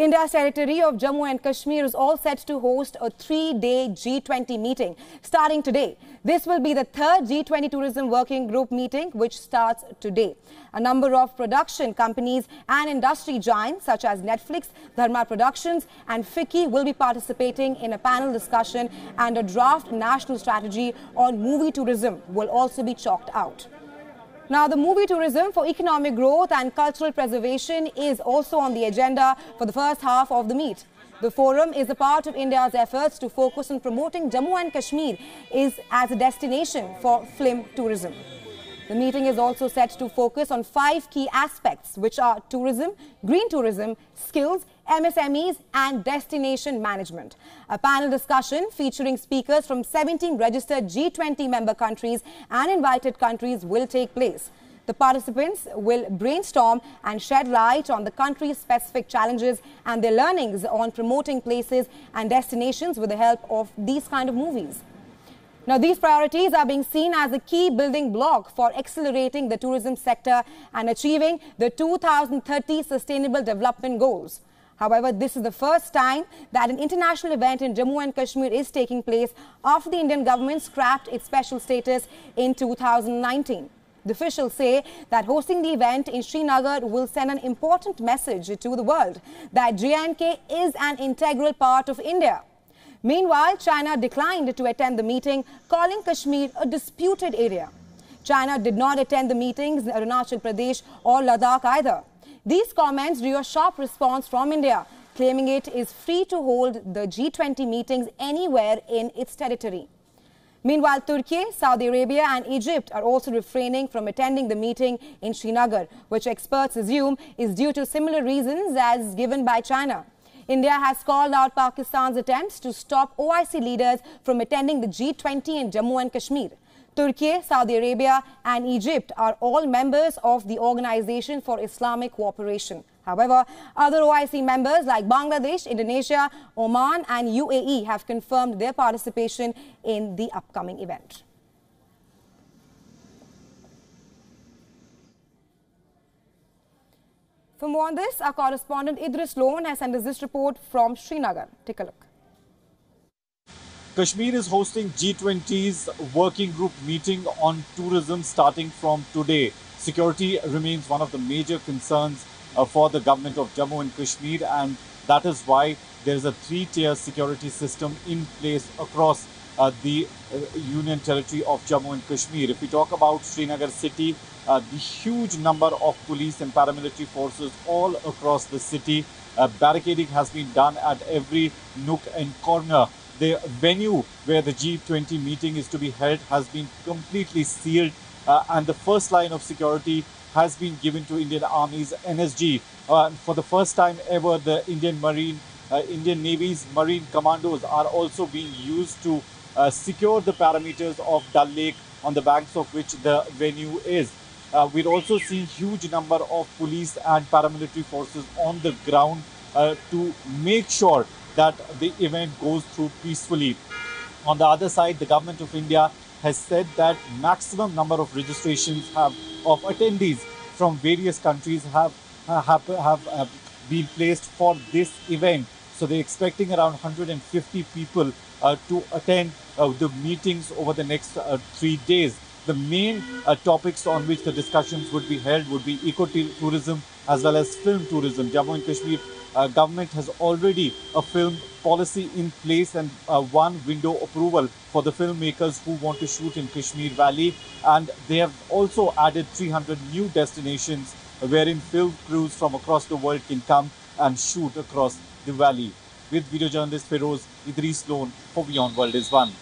India's territory of Jammu and Kashmir is all set to host a three-day G20 meeting starting today. This will be the third G20 Tourism Working Group meeting which starts today. A number of production companies and industry giants such as Netflix, Dharma Productions and FICCI will be participating in a panel discussion and a draft national strategy on movie tourism will also be chalked out. Now, the movie tourism for economic growth and cultural preservation is also on the agenda for the first half of the meet. The forum is a part of India's efforts to focus on promoting Jammu and Kashmir is as a destination for film tourism. The meeting is also set to focus on five key aspects, which are tourism, green tourism, skills, MSMEs and destination management. A panel discussion featuring speakers from 17 registered G20 member countries and invited countries will take place. The participants will brainstorm and shed light on the country's specific challenges and their learnings on promoting places and destinations with the help of these kind of movies. Now, these priorities are being seen as a key building block for accelerating the tourism sector and achieving the 2030 Sustainable Development Goals. However, this is the first time that an international event in Jammu and Kashmir is taking place after the Indian government scrapped its special status in 2019. The officials say that hosting the event in Srinagar will send an important message to the world that J&K is an integral part of India. Meanwhile, China declined to attend the meeting, calling Kashmir a disputed area. China did not attend the meetings in Arunachal Pradesh or Ladakh either. These comments drew a sharp response from India, claiming it is free to hold the G20 meetings anywhere in its territory. Meanwhile, Turkey, Saudi Arabia and Egypt are also refraining from attending the meeting in Srinagar, which experts assume is due to similar reasons as given by China. India has called out Pakistan's attempts to stop OIC leaders from attending the G20 in Jammu and Kashmir. Turkey, Saudi Arabia and Egypt are all members of the Organization for Islamic Cooperation. However, other OIC members like Bangladesh, Indonesia, Oman and UAE have confirmed their participation in the upcoming event. For more on this, our correspondent Idris Lone has sent us this report from Srinagar. Take a look. Kashmir is hosting G20's working group meeting on tourism starting from today. Security remains one of the major concerns uh, for the government of Jammu and Kashmir and that is why there is a three-tier security system in place across the uh, Union Territory of Jammu and Kashmir. If we talk about Srinagar city, uh, the huge number of police and paramilitary forces all across the city. Uh, barricading has been done at every nook and corner. The venue where the G20 meeting is to be held has been completely sealed uh, and the first line of security has been given to Indian Army's NSG. Uh, for the first time ever, the Indian Marine, uh, Indian Navy's Marine Commandos are also being used to uh, secure the parameters of Dal Lake on the banks of which the venue is. Uh, we're also seeing huge number of police and paramilitary forces on the ground uh, to make sure that the event goes through peacefully. On the other side, the government of India has said that maximum number of registrations have of attendees from various countries have have, have, have been placed for this event. So they're expecting around 150 people uh, to attend uh, the meetings over the next uh, three days. The main uh, topics on which the discussions would be held would be eco-tourism as well as film tourism. Jammu and Kashmir uh, government has already a film policy in place and uh, one window approval for the filmmakers who want to shoot in Kashmir Valley. And they have also added 300 new destinations wherein film crews from across the world can come and shoot across the valley. With video journalist Feroz Idris Lone for WION World is One.